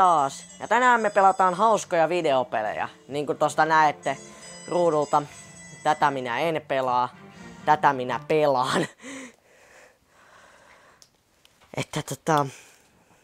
taas. Ja tänään me pelataan hauskoja videopelejä. Niin kuin tosta näette ruudulta. Tätä minä en pelaa. Tätä minä pelaan. Että tota...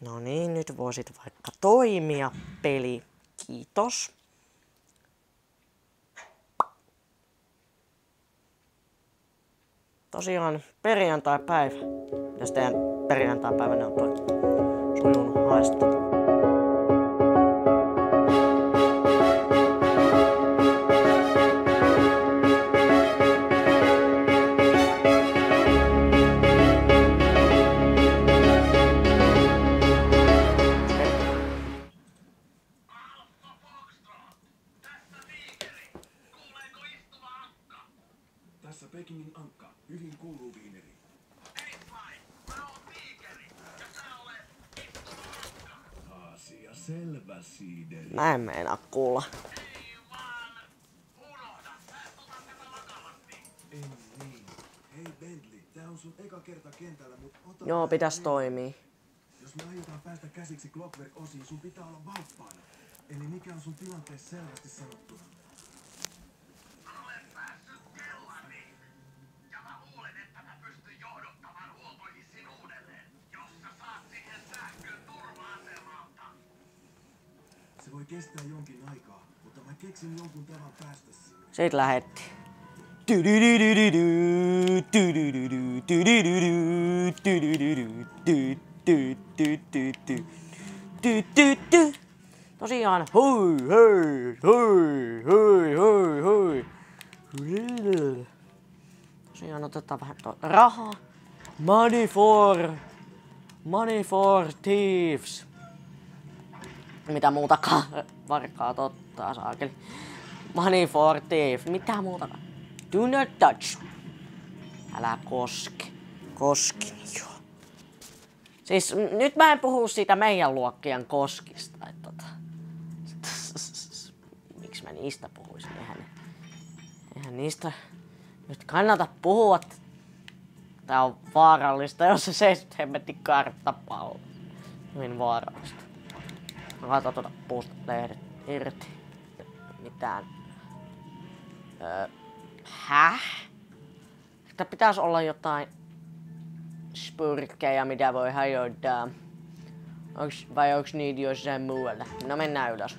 No niin, nyt voisit vaikka toimia peli. Kiitos. Tosiaan perjantai-päivä. Jos teidän perjantai-päivänä on sujunut haista. Selvä, siideri. Mä en meinaa kuulla. Niin. Hei Bentley, tää on sun eka kerta kentällä, mut ota Joo, pitäis toimii. Jos me aiotaan päästä käsiksi Clockwork-osiin, sun pitää olla valppaana. Eli mikä on sun tilanteessa selvästi sanottuna? Se voi kestää jonkin aikaa, mutta mä keksin jonkun tavan päästä sinne. Siitä lähetti. Tosiaan, hui, hei, hui, hui, hui, hui. Tosiaan otetaan vähän to- rahaa. Money for, money for thieves. Mitä muutakaan varkaa tottaa saakeli. Money for thief. Mitä muutakaan? Do not touch. Älä koske. Koski, joo. Siis nyt mä en puhu siitä meidän luokkien koskista. Että tota. Miksi mä niistä puhuisin? Eihän, eihän niistä nyt kannata puhua. Tää on vaarallista, jos se seisot hemmetti karttapallo. Hyvin vaarallista. Mä laitan tuota puusta lehdet irti. Mitään. Öö, häh? Että pitäisi olla jotain spurkkeja, mitä voi hajottaa. Onks, vai onks niitä jossain muualla? No mennään ylös.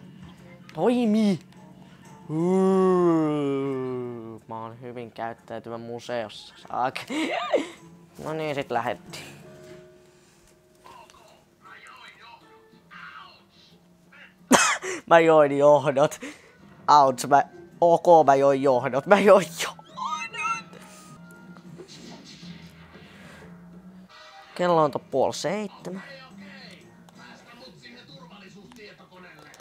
Toimii! Mä oon hyvin käyttäytyvä museossa, saak. No niin, sit lähettiin. Mä join johdot. Ouch, mä... Ok, mä join johdot. Mä join johdot. Kello on to puoli seitsemän.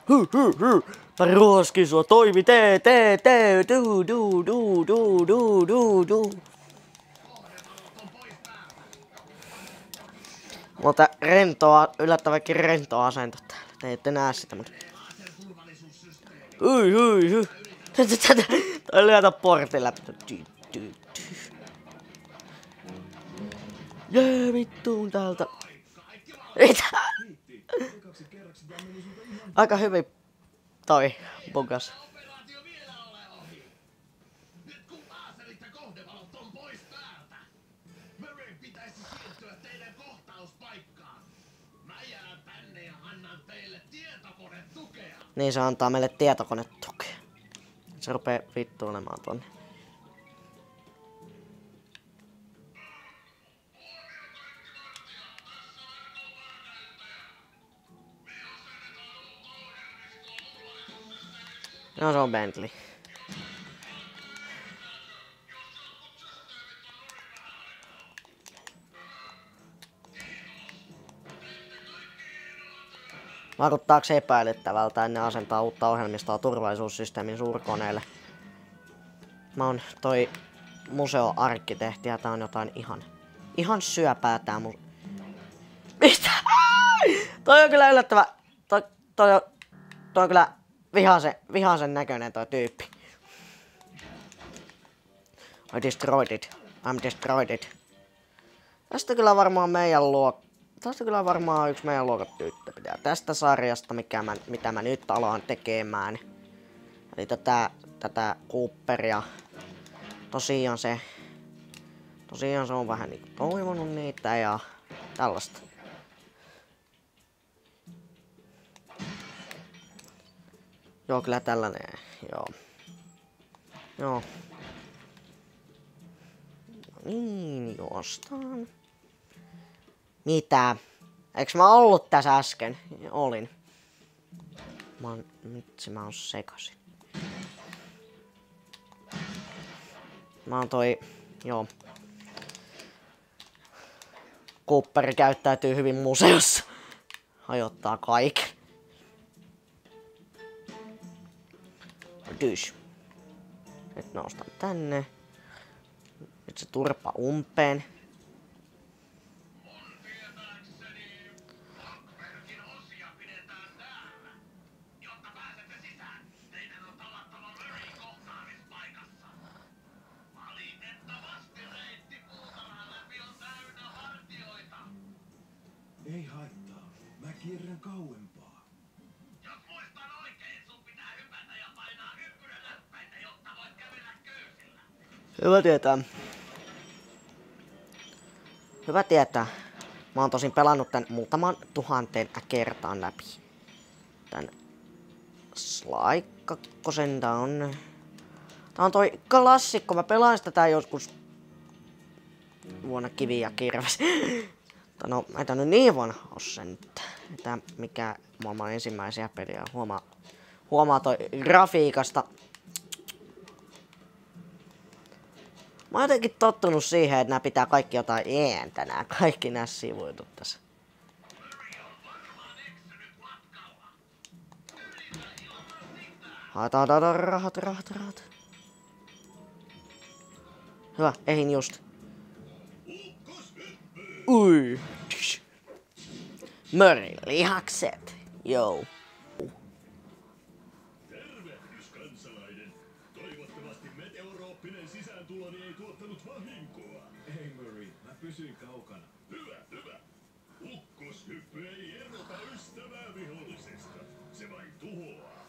Hy, hy, hy. Mä ruoskin sua, toimi, tee, tee, tee, du, du, du, du, du, du, du. Mutta rentoa, yllättävänkin rentoa asento täällä. Te ette näe sitä, mutta... Hyi, hyi, hyi. Toi lyötä portin läpi. Ty, ty, ty. Jee, vittuun täältä. Mitä? Aika hyvin toi bugas. Niin se antaa meille tietokonetukea. Se rupee vittuilemaan tonne. No se on Bentley. Vaikuttaako epäilyttävältä ennen asentaa uutta ohjelmistoa turvallisuussysteemin suurkoneelle? Mä oon toi museoarkkitehti ja tää on jotain ihan, ihan syöpää tää mu... Mitä? toi on kyllä yllättävä. Toi, toi, on, toi on kyllä vihasen, vihasen näköinen toi tyyppi. I destroyed it. I'm destroyed it. Tästä kyllä varmaan meidän luok... Tästä kyllä varmaan yksi meidän luokan tyttö pitää. Tästä sarjasta, mikä mä, mitä mä nyt alan tekemään. Eli tätä, tätä Cooperia. Tosiaan se... Tosiaan se on vähän niinku toivonut niitä ja tällaista. Joo, kyllä tällainen. Joo. Joo. No niin, juostaan. Mitä? Eiks mä ollut tässä äsken? Olin. Mä oon, mitsi mä oon sekasin. Mä oon toi, joo. Cooper käyttäytyy hyvin museossa. Hajottaa kaiken. Dysh. Nyt nostan tänne. Nyt se turpa umpeen. Kauempaa. Jos muistan oikein, sun pitää hypätä ja painaa hyppyränäppäitä, jotta voit kävellä köysillä. Hyvä tietää. Hyvä tietää. Mä oon tosin pelannut tän muutaman tuhanteen kertaan läpi. Tän Sly 2. Tää on... Tää on toi klassikko. Mä pelaan sitä tää joskus vuonna kivi ja kirves. No, mä en nyt niin vanha oo se nyt. Tää mikä maailman ensimmäisiä peliä. Huomaa, huomaa toi grafiikasta. Mä oon jotenkin tottunut siihen, että nämä pitää kaikki jotain ääntä, nämä kaikki nämä sivuitut tässä. Haetaan rahat, rahat, rahat. Hyvä, ehin just. Ui. Murray, lihakset. Joo. Tervehdys kansalainen. Toivottavasti meteorooppinen sisääntuloni ei tuottanut vahinkoa. Ei Murray, mä pysyin kaukana. Hyvä, hyvä. Ukkoshyppy ei erota ystävää vihollisesta. Se vain tuhoaa.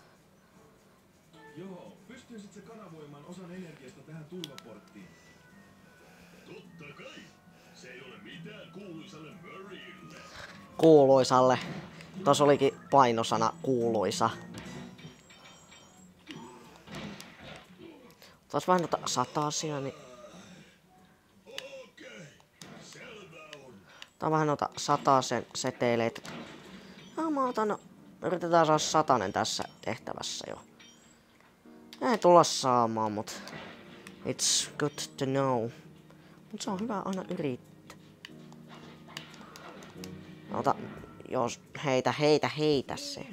Joo, pystyisit sä kanavoimaan osan energiasta tähän tulvaporttiin? Totta kai. Kuuluisalle Murraylle. Tuossa olikin painosana kuuluisa. Taas vähän noita satasia, niin... Tää on vähän noita satasen seteleitä. Ja mä otan... Yritetään saada satanen tässä tehtävässä jo. Ei tulla saamaan, mut... It's good to know. Mut se on hyvä aina yrittää. Ota... Jos... Heitä, heitä, heitä se.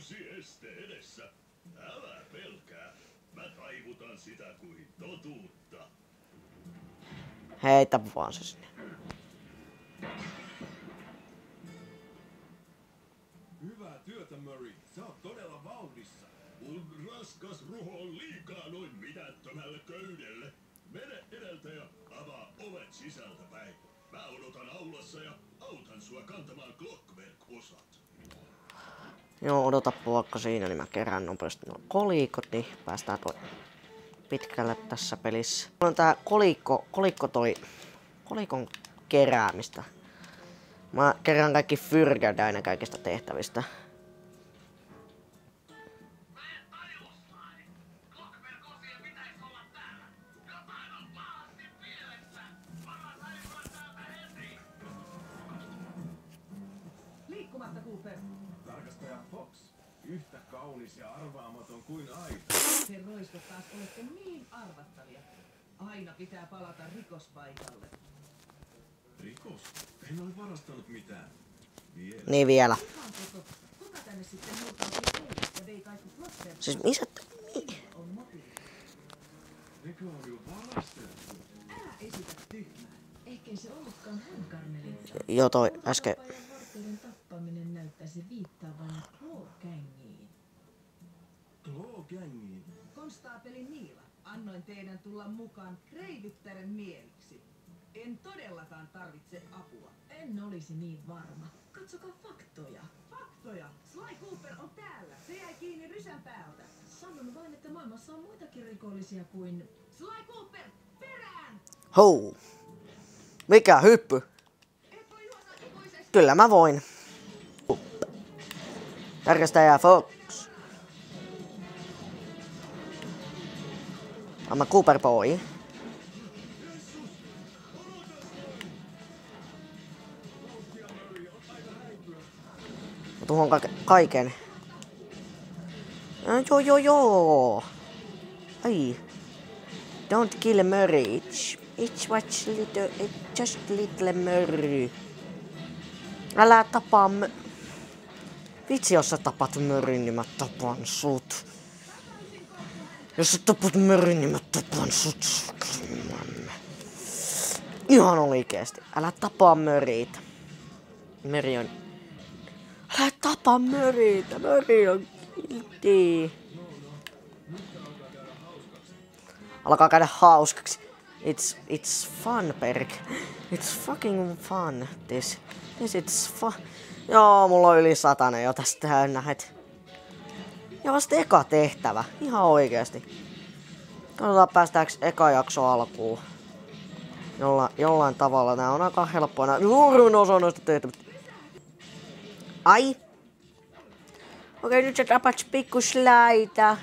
Heitä vaan se sinne. Hyvää työtä Murray, sä oot todella vauhdissa. Mun raskas ruho on liikaa noin mitättömälle köydelle. Mene edeltä ja avaa ovet sisältä päin. Mä odotan aulassa ja autan sua kantamaan Clockwork-osat. Joo, odota vaikka siinä, niin mä kerään nopeasti nuo kolikot, niin päästään toi pitkälle tässä pelissä. Mulla on tää kolikko, kolikko toi, kolikon keräämistä. Mä kerään kaikki fyrgädäinä kaikista tehtävistä. Tarkastaja Fox, yhtä kaunis ja arvaamaton kuin aina. Te roistot taas olette niin arvattavia. Aina pitää palata rikospaikalle. Rikos? En ole varastanut mitään. Vielä. Niin vielä. Kuka tänne sitten Siis missä... t- mi- on motiivi? Nekö on jo varastettu? Älä esitä tyhmää. Ehkei se ollutkaan hän, Karneli. Joo toi äsken... Tapajan vartijoiden tappaminen näyttäisi viittaavan Claw Gangiin. Claw Gangiin. Konstaapeli Niila, annoin teidän tulla mukaan kreivyttären mieliksi. En todellakaan tarvitse apua. En olisi niin varma. katsokaa faktoja. Faktoja? Sly Cooper on täällä. Se jäi kiinni rysän päältä. Sanon vain, että maailmassa on muitakin rikollisia kuin... Sly Cooper, perään! Hou. Mikä hyppy? Kyllä mä voin. Tarkastaja Fox. I'm a Cooper boy. Mä tuhon ka- kaiken. Ah, joo joo joo. Ai. Don't kill Murray. It's, it's what's little, it's just little Murray. Älä tapaa. Vitsi, jos sä tapat Murrayn, niin mä tapan sut. Jos sä tapat Murrayn, niin mä tapan sut. Ihan oikeesti. Älä tapaa Murrayta. Murray on... Älä tapaa Murrayta. Murray on kiltti. Alkaa käydä hauskaksi. It's, it's fun, Perk. It's fucking fun, this. This it's fun. Joo, mulla on yli satanen jo tästä täynnä, et. Ja vasta eka tehtävä. Ihan oikeesti. Katsotaan päästäänkö eka jakso alkuun. Jolla, jollain tavalla nää on aika helppoina. Juurin osa noista tehtävistä. Ai! Okei, nyt sä tapat pikku släitä.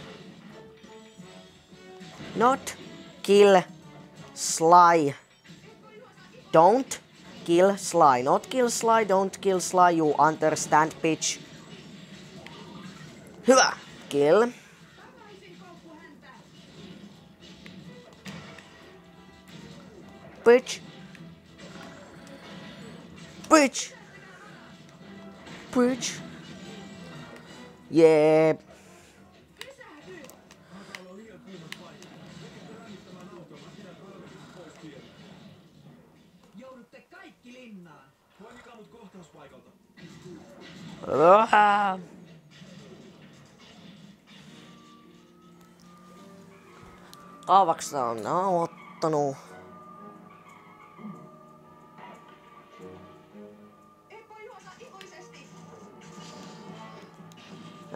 Not kill Sly. Don't kill Sly. Not kill Sly, don't kill Sly, you understand, bitch. Hyvä. Kill. Bitch. Bitch. Bitch. Yeah. Kohtauspaikalta. Vähän. Kaavaksi tää on.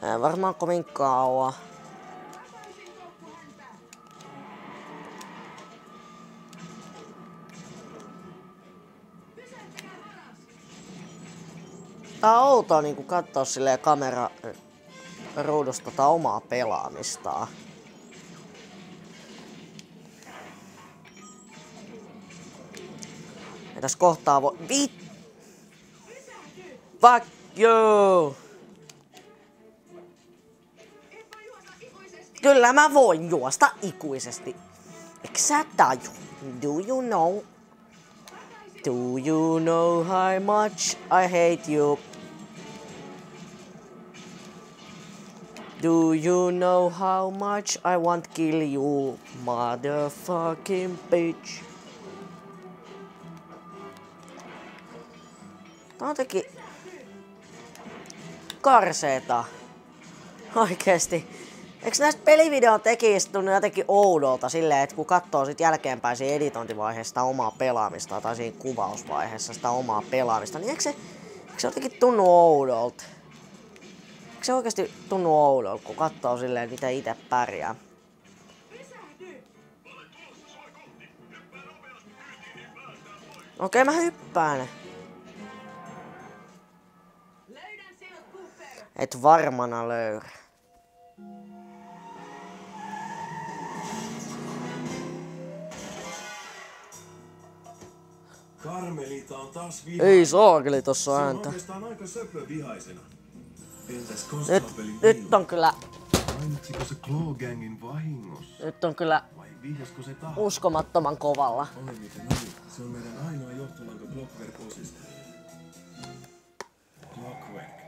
Ei varmaan kovin kauan. Tää on outoa niinku kattoo silleen kamera ö, ruudusta tota omaa pelaamistaan. Ja tässä kohtaa voi... Vit... Fuck you! Kyllä mä voin juosta ikuisesti. Eikö sä taju? Do you know? Do you know how much I hate you? Do you know how much I want kill you, motherfucking bitch? Tää on jotenkin karseeta. Oikeesti. Eikö näistä pelivideon tekijistä tunnu jotenkin oudolta silleen, että kun katsoo sit jälkeenpäin siinä editointivaiheessa sitä omaa pelaamista tai siinä kuvausvaiheessa sitä omaa pelaamista, niin eikö se, eikö se jotenkin tunnu oudolta? Eikö se oikeasti tunnu oudolta, kun katsoo silleen, miten itse pärjää? Okei, mä hyppään. Et varmana löydä. Karmelita on taas vihainen. Ei saakeli tossa Se on ääntä. oikeastaan aika söpö vihaisena. Entäs Nyt, nyt on kyllä, Mainitsiko se Claw Gangin vahingossa? nyt on kyllä uskomattoman kovalla. Oli miten oli. Se on meidän ainoa johtolanka Clockwerk-osista. Clockwerk.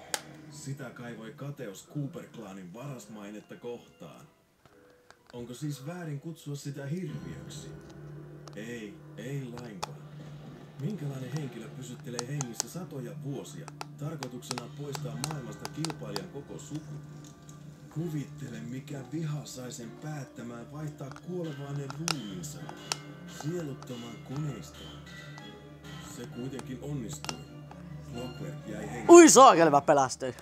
Sitä kaivoi kateus Cooper-klaanin varasmainetta kohtaan. Onko siis väärin kutsua sitä hirviöksi? Ei, ei lainkaan. Minkälainen henkilö pysyttelee hengissä satoja vuosia, tarkoituksena poistaa maailmasta kilpailijan koko suku? Kuvittele, mikä viha sai sen päättämään vaihtaa kuolevainen ruumiinsa sieluttoman koneiston. Se kuitenkin onnistui. Clockwork jäi henkiin. Ui saakeli mä pelästyin.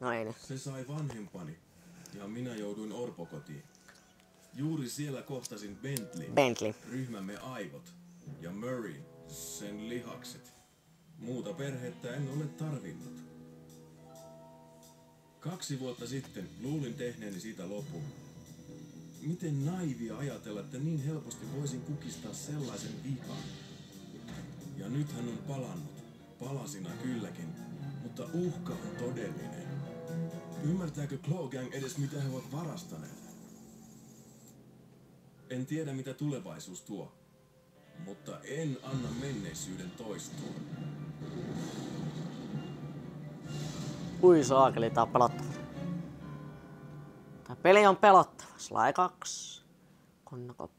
No ei nyt. Se sai vanhempani ja minä jouduin orpokotiin. Juuri siellä kohtasin Bentleyn, Bentley. ryhmämme aivot, ja Murray, sen lihakset. Muuta perhettä en ole tarvinnut. Kaksi vuotta sitten luulin tehneeni siitä lopun. Miten naivia ajatella, että niin helposti voisin kukistaa sellaisen vihan. Ja nyt hän on palannut. Palasina kylläkin, mutta uhka on todellinen. Ymmärtääkö Claw Gang edes mitä he ovat varastaneet? En tiedä mitä tulevaisuus tuo, mutta en anna menneisyyden toistua. Ui saakeli, tää on pelottava. Tää peli on pelottava. Sly 2. Konnakoppula.